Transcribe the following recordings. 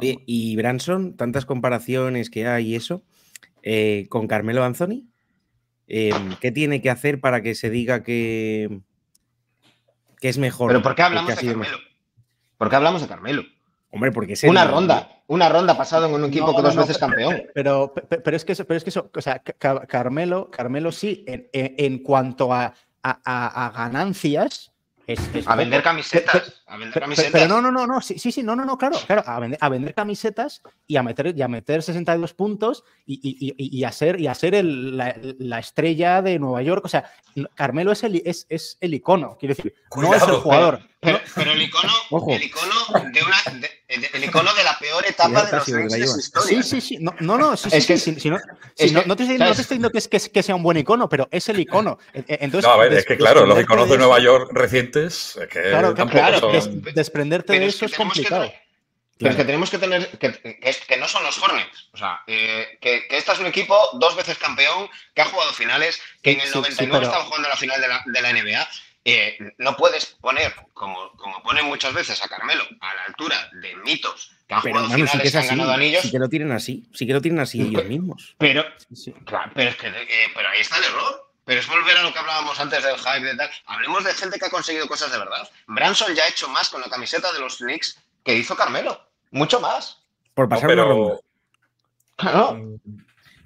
y Branson, tantas comparaciones que hay y eso, eh, con Carmelo Anthony, em, ¿qué tiene que hacer para que se diga que, que es mejor? ¿Pero por qué hablamos de Carmelo? ¿Por qué hablamos de Carmelo? Hombre, porque es Una ronda, una ronda pasado en un equipo que dos veces campeón. Pero, pero, es que eso, pero es que eso, o sea, Carmelo, Carmelo sí, en, cuanto a, a ganancias, a vender camisetas. a vender camisetas. Pero, no, no, no, no, sí, sí, no, no, no, claro, claro, a vender, a vender camisetas y a meter, y a meter 62 puntos y, y, y, a ser, y a ser el, la, la, estrella de Nueva York. O sea, Carmelo es el, es, es el icono, quiero decir, no es el jugador. Pero, pero, el icono, el icono de una. De, el icono de la peor etapa de los Knicks de su historia. Sí, sí, sí. No, no, no sí, es que, si, no, si no, no, te estoy, no, te estoy, diciendo que, es, que, que, sea un buen icono, pero es el icono. E, e, entonces, no, a ver, es que claro, los iconos de Nueva York recientes. Es que claro, claro. Son... Des, desprenderte de eso es, es complicado. Que, pero es que tenemos que tener que, que, que no son los Hornets. O sea, eh, que, que este es un equipo dos veces campeón, que ha jugado finales, que en el 99 sí, pero... estaba jugando la final de la, de la NBA eh, no puedes poner, como, como ponen muchas veces a Carmelo, a la altura de mitos que han pero, jugado finales, sí que, es así, han ganado anillos. Sí que lo tienen así, sí que lo tienen así ellos mismos. Pero, sí. claro, pero es que eh, pero ahí está el error. Pero es volver a lo que hablábamos antes del hype de tal. Hablemos de gente que ha conseguido cosas de verdad. Branson ya ha hecho más con la camiseta de los Knicks que hizo Carmelo. Mucho más. Por pasar no, pero... una ronda. Claro.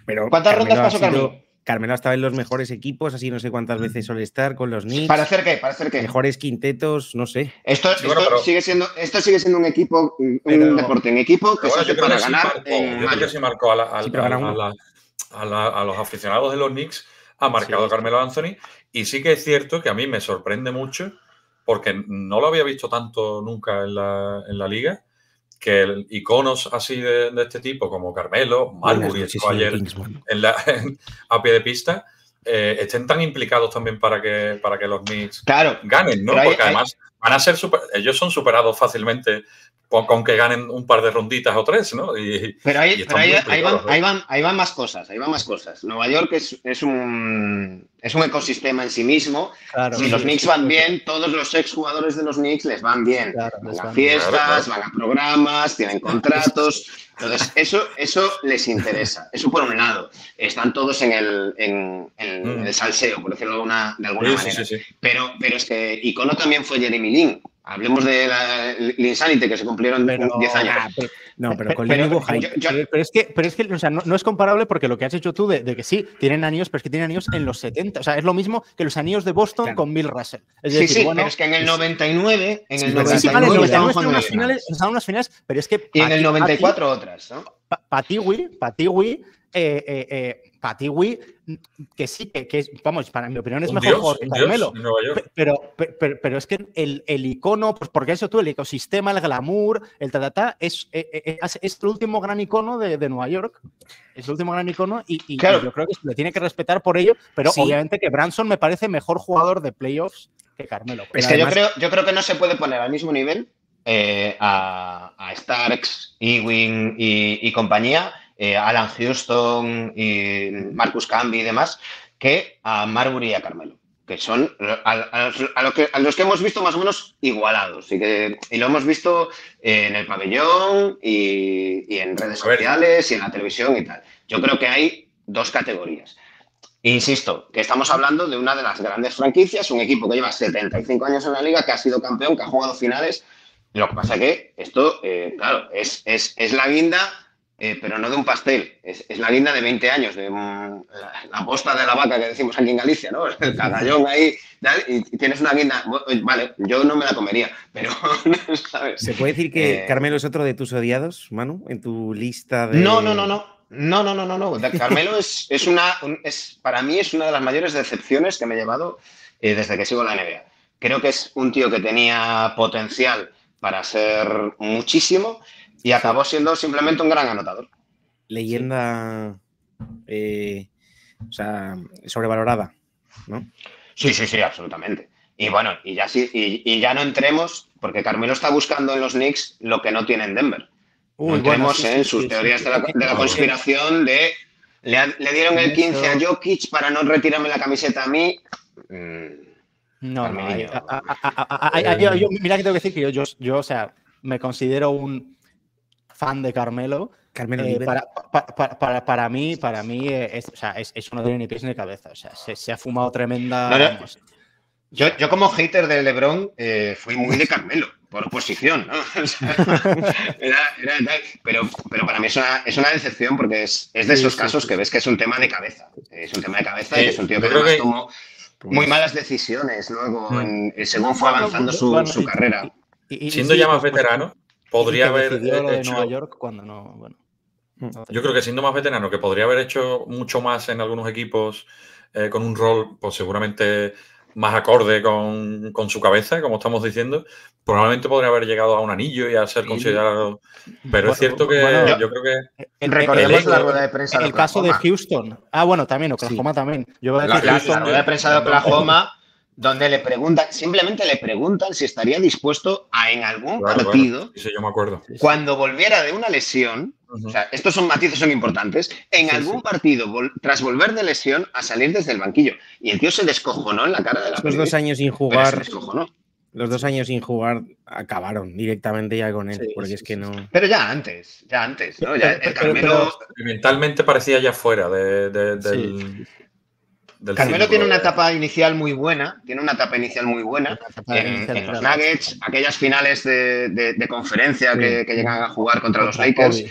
Pero ¿Cuántas Carmelo rondas pasó Carmelo? Carmelo estaba en los mejores equipos, así no sé cuántas veces suele estar con los Knicks. ¿Para hacer qué? ¿Para hacer qué? Mejores quintetos, no sé. Esto, esto, bueno, pero... sigue, siendo, esto sigue siendo un equipo, un pero, deporte en equipo que bueno, se hace para ganar. Sí marcó, yo creo que sí marcó a, la, a, sí, a, la, a, la, a, los aficionados de los Knicks, ha marcado sí. Carmelo Anthony. Y sí que es cierto que a mí me sorprende mucho, porque no lo había visto tanto nunca en la, en la liga que el, iconos así de, de, este tipo, como Carmelo, Marbury, ayer en la, en, a pie de pista, eh, estén tan implicados también para que, para que los Knicks claro, ganen, ¿no? Porque hay, además van a ser super, ellos son superados fácilmente con, que ganen un par de ronditas o tres, ¿no? Y, pero ahí, pero ahí, ahí, van, ahí, van, ahí van más cosas, ahí van más cosas. Nueva York es, es, un, es un ecosistema en sí mismo. Claro, si sí, los Knicks van bien, todos los exjugadores de los Knicks les van bien. Claro, van a van fiestas, claro, van a programas, tienen contratos. Entonces, eso, eso les interesa. Eso por un lado. Están todos en el, en, en mm. el salseo, por decirlo de alguna, de alguna manera. Pero, pero es que Icono también fue Jeremy Lin. Hablemos de la Insanity, que se cumplieron 10 años. Ah, pero, no, pero con pero, yo, yo, pero, es que, pero es que o sea, no, no, es comparable porque lo que has hecho tú de, de, que sí, tienen anillos, pero es que tienen anillos en los 70. O sea, es lo mismo que los anillos de Boston claro. con Bill Russell. Es sí, decir, sí, bueno, pero es que en el 99, en el 99, sí, vale, en el 99 estaban unas finales, unas finales, pero es que... Y en el 94 Pati, otras, ¿no? Patiwi, Patiwi eh, eh, eh, Patiwi, que sí, que, que, es, vamos, para mi opinión es mejor Dios, que Carmelo. Pero, pero, pero, es que el, el, icono, pues porque eso tú, el ecosistema, el glamour, el tatata, es, es, es, es el último gran icono de, de, Nueva York. Es el último gran icono y, y, claro. y, yo creo que se le tiene que respetar por ello, pero sí. obviamente que Branson me parece mejor jugador de playoffs que Carmelo. es que además... yo, creo, yo creo que no se puede poner al mismo nivel eh, a, a, Starks, Ewing y, y compañía eh, Alan Houston y Marcus Camby y demás, que a Marbury y a Carmelo, que son a, a, a, lo que, a, los que hemos visto más o menos igualados y, que, y lo hemos visto en el pabellón y, y en redes sociales y en la televisión y tal. Yo creo que hay dos categorías. Insisto, que estamos hablando de una de las grandes franquicias, un equipo que lleva 75 años en la liga, que ha sido campeón, que ha jugado finales. Lo que pasa es que esto, eh, claro, es, es, es la guinda eh, pero no de un pastel, es, es, la guinda de 20 años, de um, la, posta de la vaca que decimos aquí en Galicia, ¿no? El cagallón ahí, y, y, tienes una guinda, vale, yo no me la comería, pero, ¿sabes? ¿Se puede decir que eh, Carmelo es otro de tus odiados, Manu, en tu lista de...? No, no, no, no. No, no, no, no, no. Carmelo es, es una, es, para mí es una de las mayores decepciones que me he llevado eh, desde que sigo la NBA. Creo que es un tío que tenía potencial para ser muchísimo y acabó siendo simplemente un gran anotador. Leyenda, eh, o sea, sobrevalorada, ¿no? Sí, sí, sí, absolutamente. Y bueno, y ya, sí, y, y, ya no entremos, porque Carmelo está buscando en los Knicks lo que no tiene en Denver. Uy, no entremos bueno, sí, en sus sí, teorías de la, de, la, conspiración de le, le dieron el 15 a Jokic para no retirarme la camiseta a mí. Mm, no, no, hay, a, a, yo, yo, mira que tengo que decir que yo, yo, yo, o sea, me considero un fan de Carmelo. Carmelo eh, para, para, para, para mí, para mí eh, es, o sea, es, eso no tiene ni pies ni cabeza. O sea, se, se ha fumado tremenda. No, no. Yo, yo como hater de LeBron eh, fui muy de Carmelo, por oposición, ¿no? O sea, era- era tal. pero, pero para mí es una, es una decepción porque es, es de esos casos que ves que es un tema de cabeza. Es un tema de cabeza y que es un tío que que- tomó muy malas decisiones luego Mm. en- en- según fue avanzando su, su carrera. y- y- y Siendo ya más pues, pues, veterano, podría que haber decidió lo de hecho. Nueva York cuando no. Bueno. Mm. Yo creo que siendo más veterano, que podría haber hecho mucho más en algunos equipos eh, con un rol, pues seguramente más acorde con, con su cabeza, como estamos diciendo, probablemente podría haber llegado a un anillo y a ser considerado. Pero Bueno, es cierto que bueno, yo creo que El, Recordemos el- la rueda de prensa de el caso de. Houston. Ah, bueno, también, Oklahoma también. Yo voy a La, decir la- la Houston. rueda de prensa de Oklahoma, donde le preguntan, simplemente le preguntan si estaría dispuesto a en algún Claro, partido, sí, yo me acuerdo. cuando volviera de una lesión, o sea, estos son matices son importantes, en Sí, algún sí. partido, vol- tras volver de lesión, a salir desde el banquillo. Y el tío se descojonó en la cara de la Los dos años sin se jugar, descojonó. los dos años sin jugar acabaron directamente ya con él, Sí, porque sí, es que no. Pero ya antes, ya antes, ¿no? Ya, el Pero- pero- Carmelo, Y mentalmente parecía ya fuera de- de- del, del Carmelo círculo tiene una etapa inicial muy buena, tiene una etapa inicial muy buena, en, en los Nuggets, aquellas finales de, de- de conferencia que, que llegan a jugar contra los Lakers.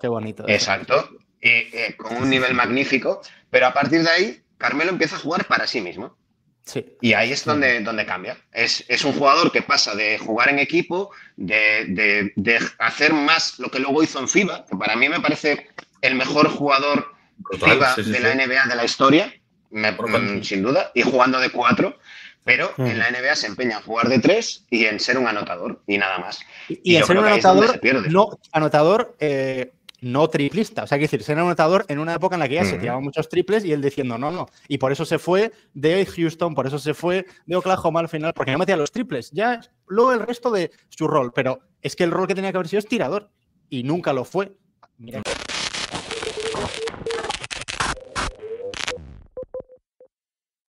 Qué bonito. Exacto. Y, eh, con un nivel magnífico. Pero a partir de ahí, Carmelo empieza a jugar para sí mismo. Sí. Y ahí es donde, donde cambia. Es, es un jugador que pasa de jugar en equipo, de, de- de hacer más lo que luego hizo en FIBA, que para mí me parece el mejor jugador FIBA sí, sí, de sí. la NBA de la historia, me- mm, sin duda, y jugando de cuatro. Pero Mm. en la NBA se empeña en jugar de tres y en ser un anotador y nada más. Y, Y y en ser un que anotador, no, anotador eh, no triplista. O sea, quiero decir, ser un anotador en una época en la que ya se tiraban muchos triples y él diciendo no, no. Y por eso se fue de Houston, por eso se fue de Oklahoma al final, porque no metía los triples. Ya luego el resto de su rol. Pero es que el rol que tenía que haber sido es tirador. Y nunca lo fue. Mira.